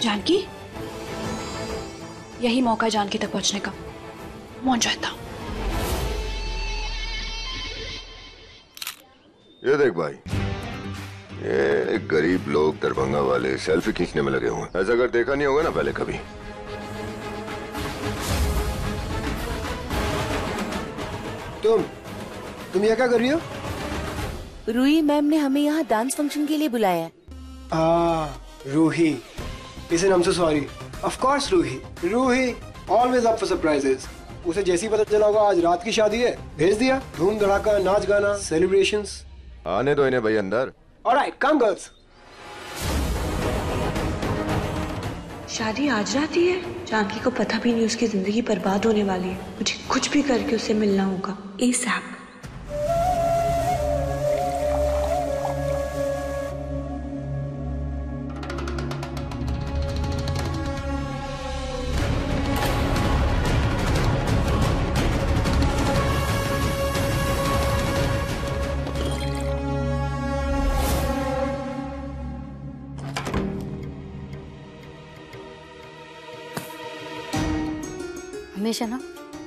जानकी? यही मौका है जानकी तक पहुँचने का। मौन चाहता ये देख भाई ये गरीब लोग दरभंगा वाले सेल्फी खींचने में लगे हुए हैं। ऐसा अगर देखा नहीं होगा ना पहले कभी। तुम तुम यहाँ क्या कर रही हो? रूही मैम ने हमें यहाँ डांस फ़ंक्शन के लिए बुलाया है। आ, Ruhi. Listen hmm so sorry of course Ruhi Ruhi always up for surprises उसे जैसे ही पता चला होगा आज रात की शादी है। भेज दिया। धूम धड़ाका नाच गाना सेलिब्रेशंस आने दो इन्हें भाई अंदर। ऑलराइट कम गर्ल्स शादी आज रात ही। है जानकी को पता भी नहीं उसकी ज़िंदगी बर्बाद होने वाली है। मुझे कुछ भी करके उसे मिलना होगा। ए हमेशा ना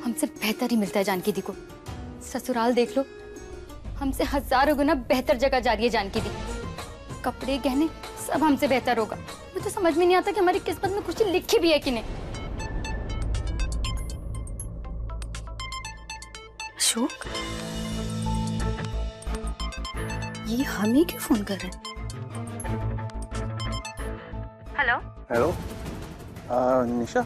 हमसे बेहतर ही मिलता है जानकी दी को। ससुराल देख लो। हमसे हज़ारों गुना बेहतर जगह जा रही है जानकी दी। कपड़े गहने सब हमसे बेहतर होगा। मुझे तो समझ में नहीं आता कि हमारी किस्मत में कुछ लिखी भी है कि नहीं। अशोक? ये हमें क्यों फ़ोन कर रहे हैं? हेलो? हेलो? निशा?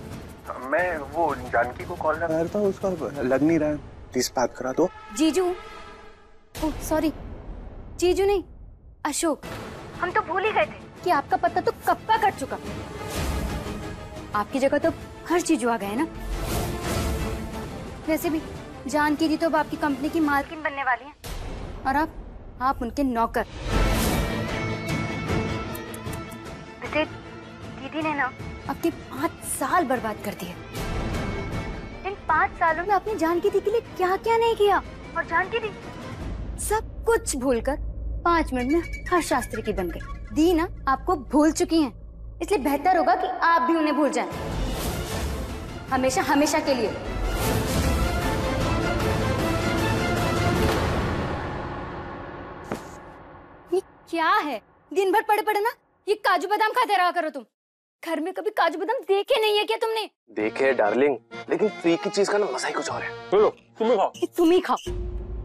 मैं वो जानकी को कॉल लगा रहा था उसका लग नहीं रहा है। प्लीज़ बात करा दो। जीजू। सॉरी जीजू नहीं अशोक। हम तो भूल ही गए थे। कि आपका पता तो कब का कट चुका। आपकी जगह तो हर चीजू आ गए ना। वैसे भी जानकी दी तो अब आपकी कंपनी की मालकिन बनने वाली हैं। और आप आप उनके नौकर। दीदी ने ना आपके पाँच साल बर्बाद कर दिए। इन पाँच सालों में अपनी जानकी दी के लिए क्या क्या नहीं किया? और जानकी दी सब कुछ भूल कर पाँच मिनट में हर शास्त्री की बन गई। दी ना आपको भूल चुकी हैं। इसलिए बेहतर होगा कि आप भी उन्हें भूल जाएँ। हमेशा हमेशा के लिए। ये क्या है? दिन भर पड़े पड़े ना? ये काजू बादाम खाते रहा करो तुम। घर में कभी काजू बादाम देखे नहीं है क्या तुमने? देखे डार्लिंग लेकिन फ्री की चीज़ का ना मज़ा ही कुछ और है। तुम खाओ। तुम ही खाओ।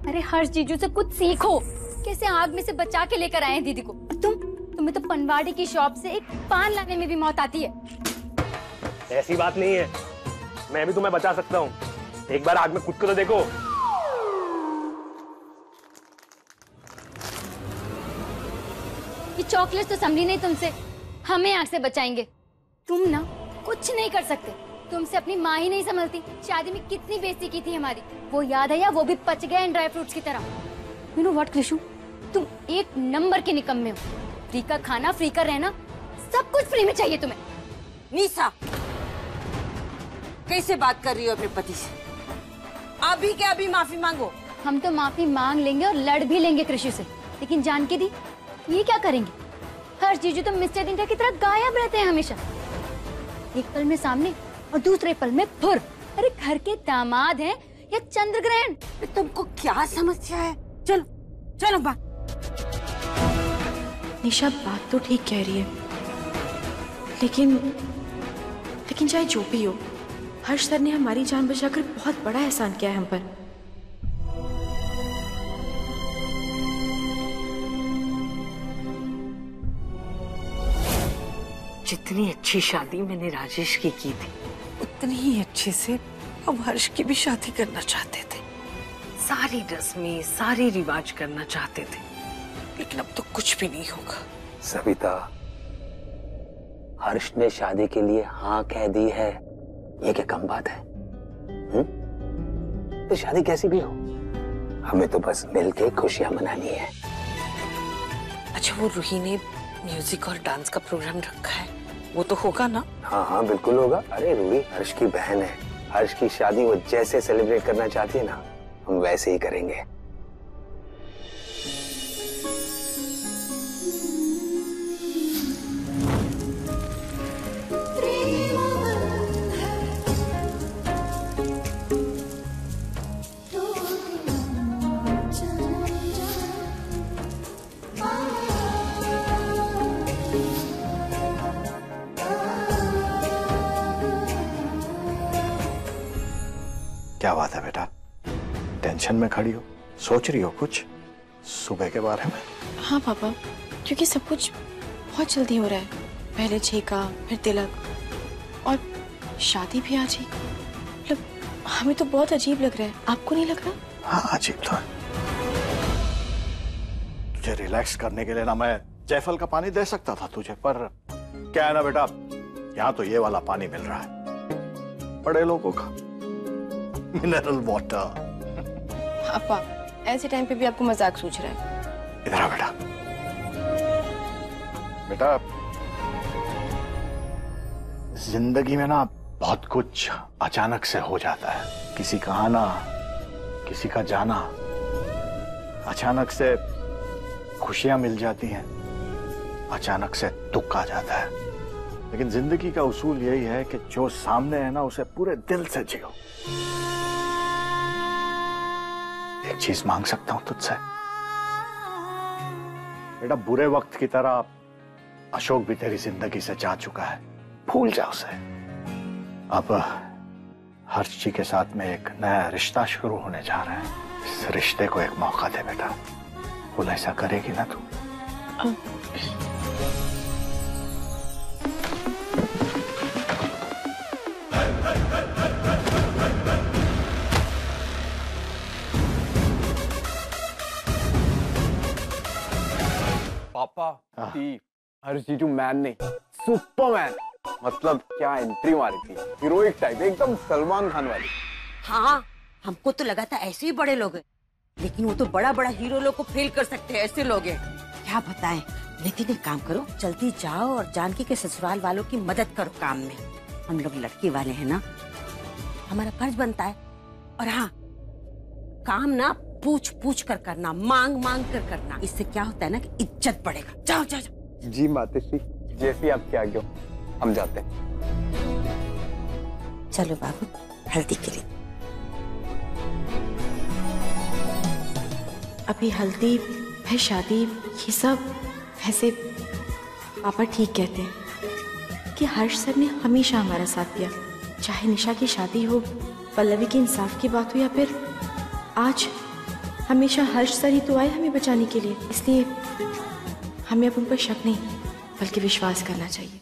अरे हर चीज़ों से कुछ सीखो कैसे आग में से बचा के लेकर आए दीदी को? तुम? तुम्हें तो पनवाड़ी की शॉप से एक पान लाने में भी मौत आती है। ऐसी बात नहीं है। मैं भी तुम्हें बचा सकता हूँ। एक बार आग में कूद के तो देखो। ये चॉकलेट तो संभली नहीं तुमसे। हमें आग से बचाएँगे। तुम ना कुछ नहीं कर सकते। तुमसे अपनी माँ ही नहीं संभलती। शादी में कितनी बेइज्जती की थी हमारी। वो याद है या वो भी पच गए ड्राई फ्रूट्स की तरह? यू नो व्हाट कृषु तुम एक नंबर के निकम्मे हो। फ्री का खाना, फ्री का रहना, सब कुछ फ्री में चाहिए तुम्हें। निशा कैसे बात कर रही हो अपने पति से? अभी के अभी माफ़ी मांगो? हम तो माफ़ी मांग लेंगे और लड़ भी लेंगे कृषि से। लेकिन जानकी दी, ये क्या करेंगे? हर चीज़ तो मिस्टर इंडिया की तरह गायब रहते हैं हमेशा। एक पल में सामने और दूसरे पल में फुर अरे घर के दामाद हैं या चंद्र ग्रहण तुमको क्या समस्या है? चलो चलो बा निशा बात तो ठीक कह रही है। लेकिन लेकिन चाहे जो भी हो हर्ष सर ने हमारी जान बचाकर बहुत बड़ा एहसान किया है हम पर। जितनी अच्छी शादी मैंने राजेश की की थी उतनी ही अच्छे से अब हर्ष की भी शादी करना चाहते थे। सारी रस्में सारे रिवाज करना चाहते थे लेकिन अब तो कुछ भी नहीं होगा। सविता हर्ष ने शादी के लिए हाँ कह दी है ये क्या कम बात है? हुँ? तो शादी कैसी भी हो हमें तो बस मिलके खुशियाँ मनानी है। अच्छा वो रूही ने म्यूज़िक और डांस का प्रोग्राम रखा है। वो तो होगा ना। हाँ हाँ बिल्कुल होगा। अरे रूही हर्ष की बहन है। हर्ष की शादी वो जैसे सेलिब्रेट करना चाहती है ना, हम वैसे ही करेंगे। क्या बात है बेटा? टेंशन में खड़ी हो। सोच रही हो कुछ? सुबह के बारे में? हाँ पापा। क्योंकि सब कुछ बहुत जल्दी हो रहा है। पहले छेका फिर तिलक। और शादी भी आज ही। मतलब हमें तो बहुत अजीब लग रहा है। आपको नहीं लग रहा? हाँ अजीब तो है। तुझे रिलैक्स करने के लिए ना मैं जयफल का पानी दे सकता था तुझे पर क्या है ना बेटा यहाँ तो ये वाला पानी मिल रहा है। बड़े लोगों का। मिनरल वाटर पापा ऐसे टाइम पे भी आपको मज़ाक सोच रहा है इधर आ बेटा बेटा ज़िंदगी में ना बहुत कुछ अचानक से हो जाता है किसी का आना किसी का जाना अचानक से खुशियाँ मिल जाती हैं अचानक से दुख आ जाता है लेकिन ज़िंदगी का उसूल यही है कि जो सामने है ना उसे पूरे दिल से जियो एक चीज़ मांग सकता हूँ तुझसे। बेटा, बुरे वक्त की तरह अशोक भी तेरी ज़िंदगी से जा चुका है। भूल जा उसे। अब हर्ष जी के साथ में एक नया रिश्ता शुरू होने जा रहा है। इस रिश्ते को एक मौका दे बेटा। बोल ऐसा करेगी ना तू। दी हर्षीटू मैन नहीं सुपरमैन मतलब क्या एंट्री मारी थी? हीरोइक टाइप एकदम सलमान खान वाली। हाँ हमको तो लगा था ऐसे ही बड़े लोग हैं। लेकिन वो तो बड़ा बड़ा हीरो लोग को फेल कर सकते हैं ऐसे लोग हैं। क्या बताएँ? लेकिन एक काम करो जल्दी जाओ और जानकी के ससुराल वालों की मदद करो काम में। हम लोग लड़की वाले हैं ना? हमारा फ़र्ज़ बनता है। और हाँ काम ना पूछ पूछ कर करना मांग मांग कर करना। इससे क्या होता है ना कि इज़्ज़त बढ़ेगा। जाओ जाओ जाओ। जी मातेश्री जैसी आपकी हो हम जाते हैं। चलो बाबू हल्दी के लिए। अभी हल्दी फिर शादी ये सब वैसे पापा ठीक कहते हैं कि हर्ष सर ने हमेशा हमारा साथ दिया। चाहे निशा की शादी हो पल्लवी के इंसाफ की बात हो या फिर आज हमेशा हर्ष सर ही तो आए हमें बचाने के लिए। इसलिए हमें अब उन पर शक नहीं, बल्कि विश्वास करना चाहिए।